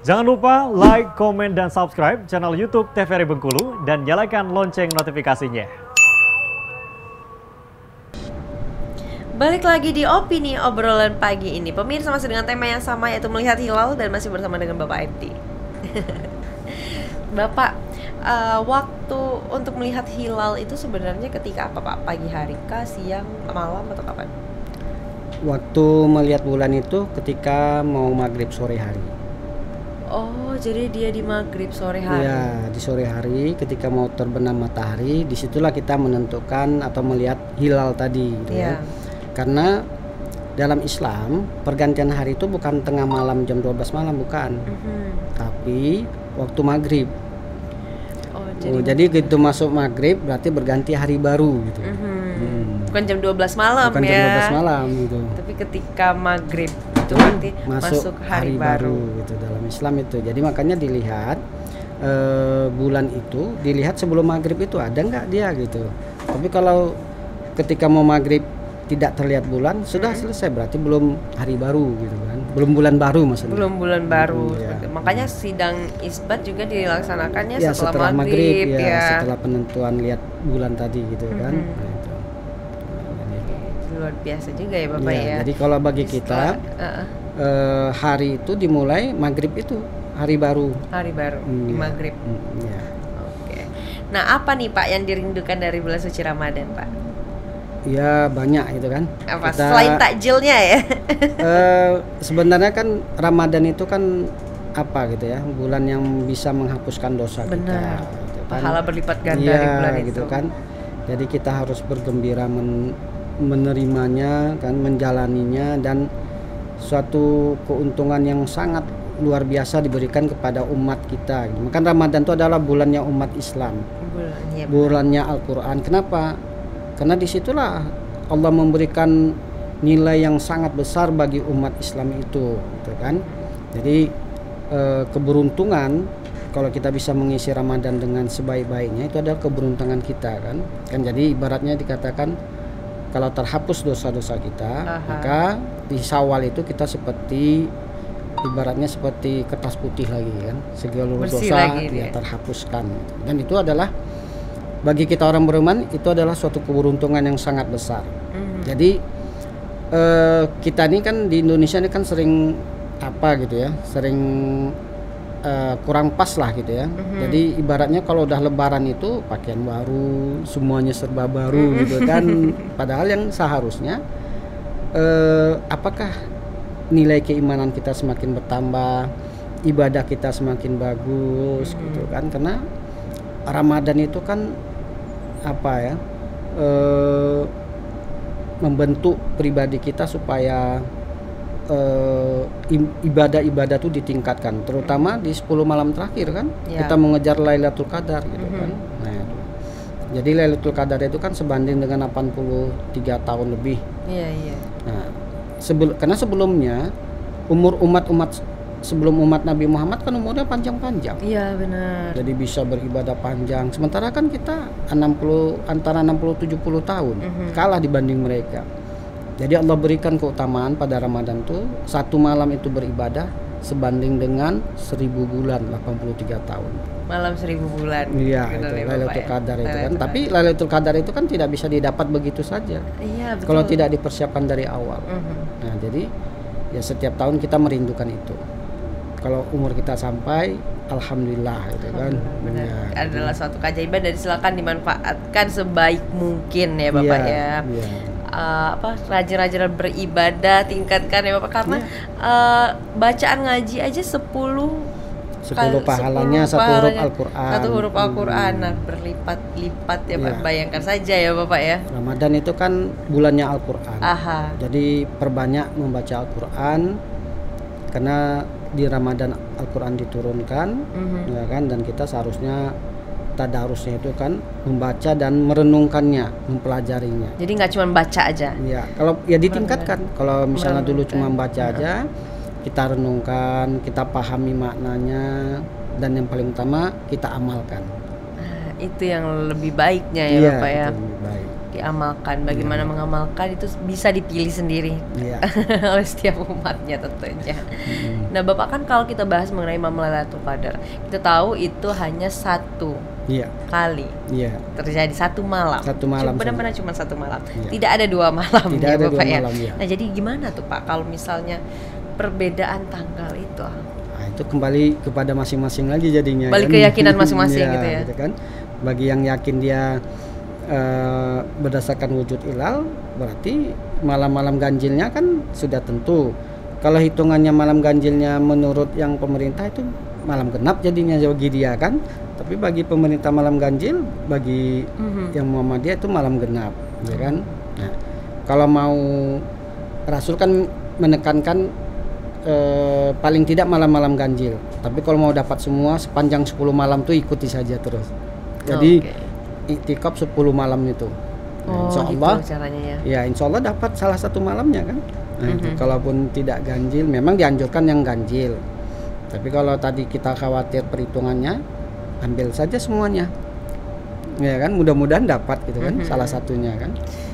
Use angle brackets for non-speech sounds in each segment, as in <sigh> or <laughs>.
Jangan lupa like, komen, dan subscribe channel YouTube TVRI Bengkulu dan nyalakan lonceng notifikasinya. Balik lagi di opini obrolan pagi ini Pemirsa masih dengan tema yang sama yaitu melihat hilal dan masih bersama dengan Bapak MT <laughs> Bapak, uh, waktu untuk melihat hilal itu sebenarnya ketika apa Pak? Pagi hari kah, siang, malam atau kapan? Waktu melihat bulan itu ketika mau maghrib sore hari jadi dia di maghrib sore hari? Ya, di sore hari ketika mau terbenam matahari, di situlah kita menentukan atau melihat hilal tadi, gitu ya. ya. Karena dalam Islam pergantian hari itu bukan tengah malam jam 12 malam bukan, mm -hmm. tapi waktu maghrib. Oh, jadi, oh, jadi gitu masuk maghrib berarti berganti hari baru gitu. Mm -hmm. hmm. Bukan jam 12 malam bukan ya. Bukan jam 12 malam gitu. Tapi ketika maghrib itu nanti masuk, masuk hari, hari baru. baru gitu dalam Islam itu. Jadi makanya dilihat e, bulan itu dilihat sebelum maghrib itu ada nggak dia gitu. Tapi kalau ketika mau maghrib tidak terlihat bulan sudah hmm. selesai berarti belum hari baru gitu kan belum bulan baru maksudnya belum bulan baru hmm, ya. makanya sidang isbat juga dilaksanakannya ya, setelah, setelah maghrib, maghrib ya, ya setelah penentuan lihat bulan tadi gitu kan hmm. nah, luar biasa juga ya bapak ya. ya. Jadi kalau bagi kita uh, uh, hari itu dimulai maghrib itu hari baru. Hari baru hmm, di ya. maghrib. Hmm, ya. Oke. Nah apa nih pak yang dirindukan dari bulan suci Ramadan pak? Ya banyak itu kan. Apa kita, selain takjilnya ya? uh, <laughs> sebenarnya kan Ramadan itu kan apa gitu ya bulan yang bisa menghapuskan dosa Benar. kita. Gitu kan. Pahala berlipat ganda ya, di bulan gitu kan. Jadi kita harus bergembira men menerimanya kan menjalaninya dan suatu keuntungan yang sangat luar biasa diberikan kepada umat kita. Maka Ramadan itu adalah bulannya umat Islam, bulannya, bulannya Al-Quran. Kenapa? Karena di situlah Allah memberikan nilai yang sangat besar bagi umat Islam itu, gitu kan? Jadi e, keberuntungan kalau kita bisa mengisi Ramadan dengan sebaik-baiknya itu adalah keberuntungan kita kan. Kan jadi ibaratnya dikatakan kalau terhapus dosa-dosa kita Aha. maka di sawal itu kita seperti ibaratnya seperti kertas putih lagi kan segala Bersih dosa ya terhapuskan dan itu adalah bagi kita orang beriman itu adalah suatu keberuntungan yang sangat besar mm. jadi eh, kita ini kan di Indonesia ini kan sering apa gitu ya sering uh, kurang pas lah gitu ya. Mm-hmm. Jadi ibaratnya kalau udah lebaran itu pakaian baru, semuanya serba baru mm-hmm. gitu kan. <laughs> Padahal yang seharusnya uh, apakah nilai keimanan kita semakin bertambah, ibadah kita semakin bagus mm-hmm. gitu kan. Karena Ramadan itu kan apa ya? Uh, membentuk pribadi kita supaya uh, ibadah-ibadah tuh ditingkatkan terutama di 10 malam terakhir kan ya. kita mengejar Lailatul Qadar gitu mm -hmm. kan nah jadi Lailatul Qadar itu kan sebanding dengan 83 tahun lebih iya iya nah sebel karena sebelumnya umur umat-umat sebelum umat Nabi Muhammad kan umurnya panjang-panjang. Iya benar. Jadi bisa beribadah panjang. Sementara kan kita 60 antara 60 70 tahun mm -hmm. kalah dibanding mereka. Jadi Allah berikan keutamaan pada Ramadan tuh satu malam itu beribadah sebanding dengan seribu bulan 83 tahun. Malam seribu bulan. Iya, itu Lailatul ya. Qadar itu kan. Tapi Lailatul Qadar itu kan tidak bisa didapat begitu saja. Iya, betul. Kalau tidak dipersiapkan dari awal. Mhm. -huh. Nah, jadi ya setiap tahun kita merindukan itu. Kalau umur kita sampai alhamdulillah itu kan. Benar. Ya, adalah suatu keajaiban dan silakan dimanfaatkan sebaik mungkin ya Bapak iya, ya. ya. ya uh, apa rajin-rajin beribadah tingkatkan ya Bapak karena yeah. Iya. uh, bacaan ngaji aja 10 sepuluh pahalanya satu huruf Al-Qur'an. Satu huruf Al-Qur'an nah, berlipat-lipat ya Pak. Yeah. Bayangkan saja ya Bapak ya. Ramadan itu kan bulannya Al-Qur'an. Jadi perbanyak membaca Al-Qur'an karena di Ramadan Al-Qur'an diturunkan mm -hmm. ya kan dan kita seharusnya tadarusnya itu kan membaca dan merenungkannya, mempelajarinya. Jadi nggak cuma baca aja. Ya, kalau ya ditingkatkan. Kalau misalnya dulu cuma baca aja, kita renungkan, kita pahami maknanya dan yang paling utama kita amalkan. Nah, itu yang lebih baiknya ya, ya Bapak ya. lebih baik. Diamalkan. Bagaimana mengamalkan itu bisa dipilih sendiri Iya. <laughs> oleh setiap umatnya tentunya. Hmm. Nah, Bapak kan kalau kita bahas mengenai malam Lailatul Qadar, kita tahu itu hanya satu Iya. kali Iya. terjadi satu malam. Satu malam. Benar-benar cuma satu malam. Iya. Tidak ada dua malam Tidak ya, ada Bapak dua ya. malam, iya. Nah, jadi gimana tuh Pak kalau misalnya perbedaan tanggal itu? Nah, itu kembali kepada masing-masing lagi jadinya. Balik kan? keyakinan masing-masing <laughs> Iya, gitu ya. kan. Bagi yang yakin dia eh, berdasarkan wujud hilal, berarti malam-malam ganjilnya kan sudah tentu. Kalau hitungannya malam ganjilnya menurut yang pemerintah itu malam genap jadinya bagi dia kan. Tapi bagi pemerintah malam ganjil, bagi Mhm. yang Muhammadiyah itu malam genap, ya kan? Nah, kalau mau Rasul kan menekankan eh, paling tidak malam-malam ganjil. Tapi kalau mau dapat semua sepanjang 10 malam tuh ikuti saja terus. Jadi. Iktikaf 10 malam itu. Nah, Oh, insya gitu Allah, caranya ya. ya insya Allah dapat salah satu malamnya kan. Nah, itu Mhm. kalaupun tidak ganjil, memang dianjurkan yang ganjil. Tapi kalau tadi kita khawatir perhitungannya, ambil saja semuanya. Ya kan, mudah-mudahan dapat gitu kan, Mhm. salah satunya kan.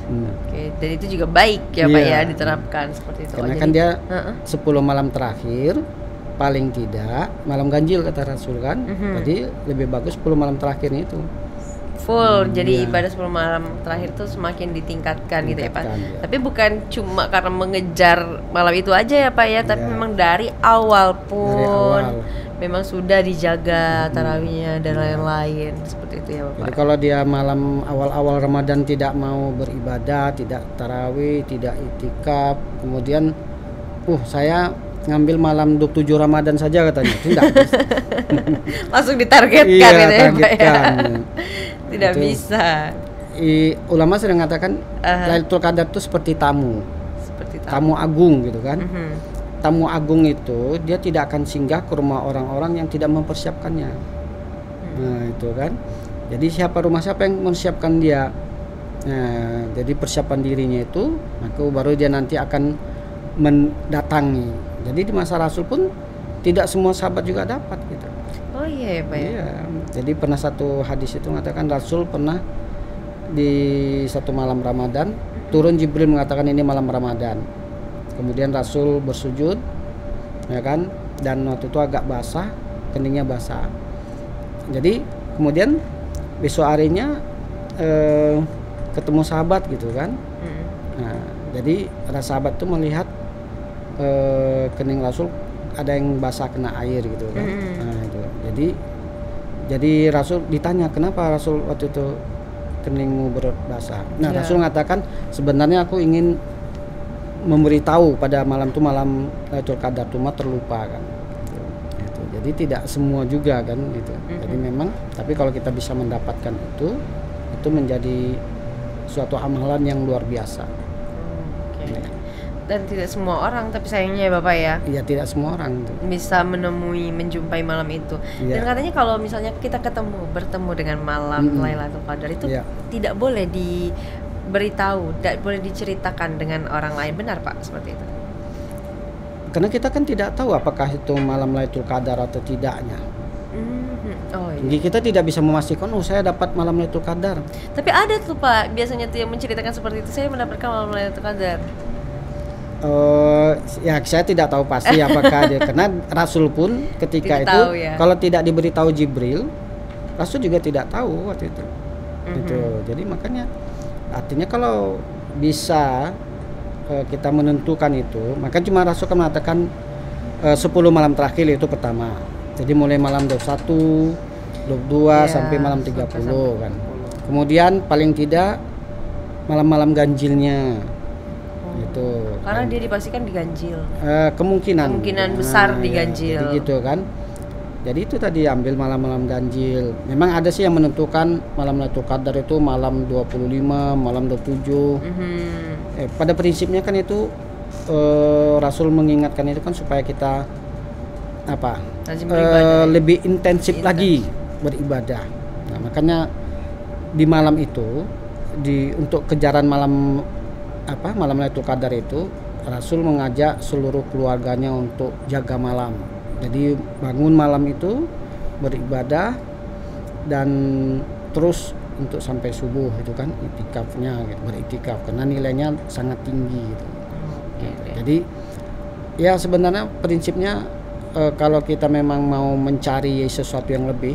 Hmm. Oke, dan itu juga baik ya Pak Iya. ya diterapkan seperti itu. Oh, Karena jadi- kan dia Heeh. 10 malam terakhir paling tidak malam ganjil kata Rasul kan. Mhm. Jadi lebih bagus 10 malam terakhirnya itu. Full. iya. jadi ibadah 10 malam terakhir tuh semakin ditingkatkan gitu ya Pak. Iya. Tapi bukan cuma karena mengejar malam itu aja ya Pak ya, tapi Iya. memang dari awal pun Dari awal. memang sudah dijaga tarawihnya dan lain-lain seperti itu ya Jadi Bapak. kalau dia malam awal-awal Ramadan tidak mau beribadah, tidak tarawih, tidak itikaf, kemudian uh saya ngambil malam 27 Ramadan saja katanya. Tidak. <laughs> Langsung ditargetkan Iya, gitu ya Pak ya. Tidak Itu. bisa I- ulama sering mengatakan Aha. Lailatul Qadar itu seperti tamu, seperti itu. tamu agung gitu kan. Mhm. tamu agung itu dia tidak akan singgah ke rumah orang-orang yang tidak mempersiapkannya. Nah, itu kan. Jadi siapa rumah siapa yang mempersiapkan dia? Nah, jadi persiapan dirinya itu maka baru dia nanti akan mendatangi. Jadi di masa Rasul pun tidak semua sahabat juga dapat gitu. Oh iya ya Pak ya. Iya. Jadi pernah satu hadis itu mengatakan Rasul pernah di satu malam Ramadan turun Jibril mengatakan ini malam Ramadan. Kemudian Rasul bersujud ya kan dan waktu itu agak basah, keningnya basah. Jadi kemudian besok harinya eh, ketemu sahabat gitu kan. Mhm. Nah, jadi para sahabat tuh melihat eh, kening Rasul ada yang basah kena air gitu kan. Mhm. Nah, itu. Jadi jadi Rasul ditanya kenapa Rasul waktu itu keningmu berbasah. Nah, Ya. Rasul mengatakan sebenarnya aku ingin memberitahu pada malam itu malam Lailatul Qadar cuma terlupa kan. Gitu. Jadi tidak semua juga kan gitu. Jadi Mhm. memang tapi kalau kita bisa mendapatkan itu itu menjadi suatu amalan yang luar biasa. Oke. Ya. Dan tidak semua orang tapi sayangnya ya Bapak ya Iya tidak semua orang tuh. bisa menemui menjumpai malam itu. Dan Iya. katanya kalau misalnya kita ketemu bertemu dengan malam Mm-mm. Lailatul Qadar itu Iya. tidak boleh diberitahu, tidak boleh diceritakan dengan orang lain. Benar Pak seperti itu? Karena kita kan tidak tahu apakah itu malam Lailatul Qadar atau tidaknya. Mhm. Oh iya. Jadi kita tidak bisa memastikan oh saya dapat malam Lailatul Qadar. Tapi ada tuh Pak biasanya tuh yang menceritakan seperti itu. Saya mendapatkan malam Lailatul Qadar. Eh, ya saya tidak tahu pasti <laughs> apakah dia karena Rasul pun ketika Tidak itu tahu ya. kalau tidak diberitahu Jibril, Rasul juga tidak tahu waktu itu. Mhm. Gitu. Jadi makanya artinya kalau bisa eh, kita menentukan itu, maka cuma Rasul kan mengatakan eh, 10 malam terakhir itu pertama. Jadi mulai malam 21, 22 Iya, sampai malam sampai 30 kan. Kemudian paling tidak malam-malam ganjilnya gitu. Karena Kan. dia dipastikan diganjil. Eh, kemungkinan Kemungkinan besar ya, diganjil. jadi gitu kan jadi itu tadi ambil malam-malam ganjil memang ada sih yang menentukan malam Lailatul Qadar itu malam 25 malam 27 Mhm. eh, pada prinsipnya kan itu eh, Rasul mengingatkan itu kan supaya kita apa eh, beribadah. lebih intensif Intens. lagi beribadah nah makanya di malam itu di untuk kejaran malam apa malam Lailatul Qadar itu Rasul mengajak seluruh keluarganya untuk jaga malam jadi bangun malam itu beribadah dan terus untuk sampai subuh itu kan itikafnya gitu, beritikaf karena nilainya sangat tinggi gitu. Jadi ya sebenarnya prinsipnya eh, kalau kita memang mau mencari sesuatu yang lebih,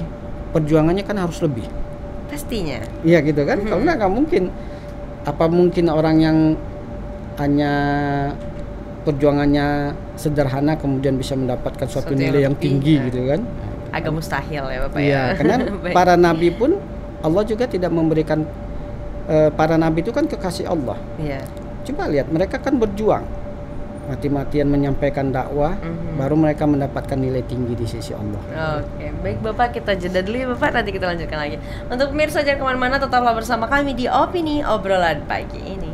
perjuangannya kan harus lebih. Pastinya. Iya gitu kan? Kalau nggak nggak mungkin. Apa mungkin orang yang hanya perjuangannya sederhana kemudian bisa mendapatkan suatu yang nilai yang tinggi ya. gitu kan? Agak mustahil ya Bapak Iya, ya. karena <laughs> para nabi pun Allah juga tidak memberikan eh, para nabi itu kan kekasih Allah. Iya. Coba lihat mereka kan berjuang mati-matian menyampaikan dakwah Mhm. baru mereka mendapatkan nilai tinggi di sisi Allah. Oke, baik Bapak kita jeda dulu ya Bapak, nanti kita lanjutkan lagi. Untuk pemirsa jangan ke mana-mana, tetaplah bersama kami di Opini Obrolan Pagi ini.